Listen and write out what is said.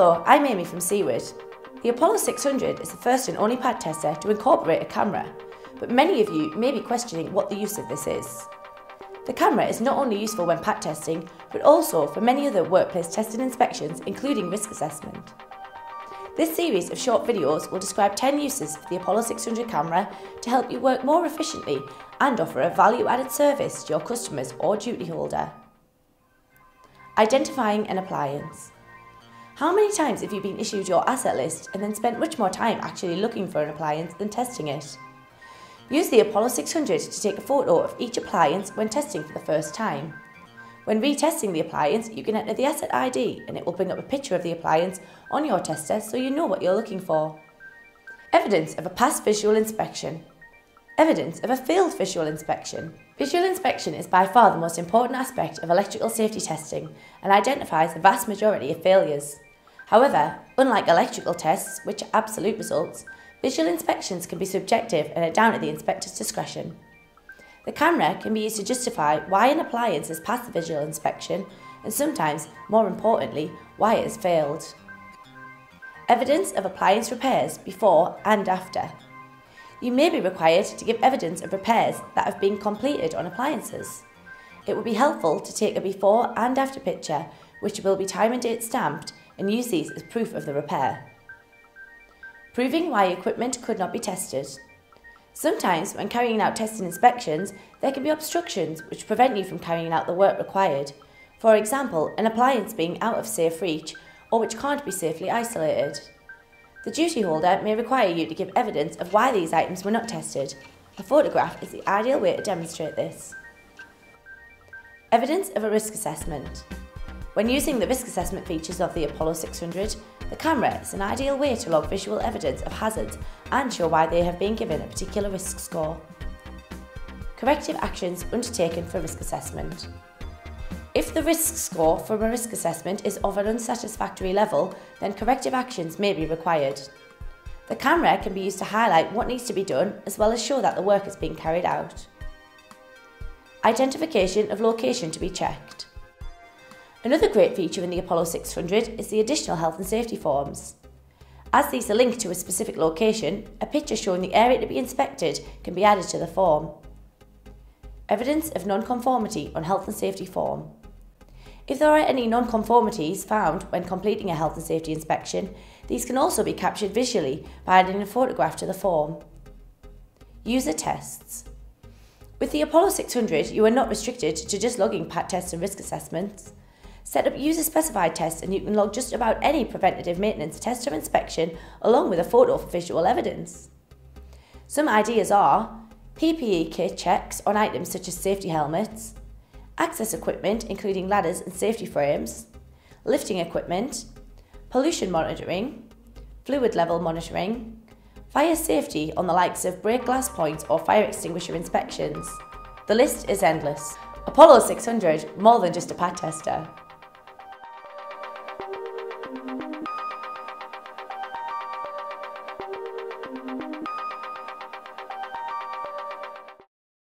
Hello, I'm Amy from Seaward. The Apollo 600 is the first and only PAT tester to incorporate a camera, but many of you may be questioning what the use of this is. The camera is not only useful when PAT testing, but also for many other workplace testing inspections, including risk assessment. This series of short videos will describe 10 uses of the Apollo 600 camera to help you work more efficiently and offer a value-added service to your customers or duty holder. Identifying an appliance. How many times have you been issued your asset list and then spent much more time actually looking for an appliance than testing it? Use the Apollo 600 to take a photo of each appliance when testing for the first time. When retesting the appliance, you can enter the asset ID and it will bring up a picture of the appliance on your tester so you know what you're looking for. Evidence of a passed visual inspection. Evidence of a failed visual inspection. Visual inspection is by far the most important aspect of electrical safety testing and identifies the vast majority of failures. However, unlike electrical tests, which are absolute results, visual inspections can be subjective and are down to the inspector's discretion. The camera can be used to justify why an appliance has passed the visual inspection and sometimes, more importantly, why it has failed. Evidence of appliance repairs before and after. You may be required to give evidence of repairs that have been completed on appliances. It would be helpful to take a before and after picture, which will be time and date stamped and use these as proof of the repair. Proving why equipment could not be tested. Sometimes, when carrying out testing inspections, there can be obstructions which prevent you from carrying out the work required. For example, an appliance being out of safe reach or which can't be safely isolated. The duty holder may require you to give evidence of why these items were not tested. A photograph is the ideal way to demonstrate this. Evidence of a risk assessment. When using the risk assessment features of the Apollo 600, the camera is an ideal way to log visual evidence of hazards and show why they have been given a particular risk score. Corrective actions undertaken for risk assessment. If the risk score from a risk assessment is of an unsatisfactory level, then corrective actions may be required. The camera can be used to highlight what needs to be done as well as show that the work is being carried out. Identification of location to be checked. Another great feature in the Apollo 600 is the additional health and safety forms. As these are linked to a specific location, a picture showing the area to be inspected can be added to the form. Evidence of non-conformity on health and safety form. If there are any non-conformities found when completing a health and safety inspection, these can also be captured visually by adding a photograph to the form. User tests. With the Apollo 600, you are not restricted to just logging PAT tests and risk assessments. Set up user-specified tests and you can log just about any preventative maintenance test or inspection along with a photo for visual evidence. Some ideas are PPE kit checks on items such as safety helmets, access equipment including ladders and safety frames, lifting equipment, pollution monitoring, fluid level monitoring, fire safety on the likes of break glass points or fire extinguisher inspections. The list is endless. Apollo 600, more than just a PAT tester.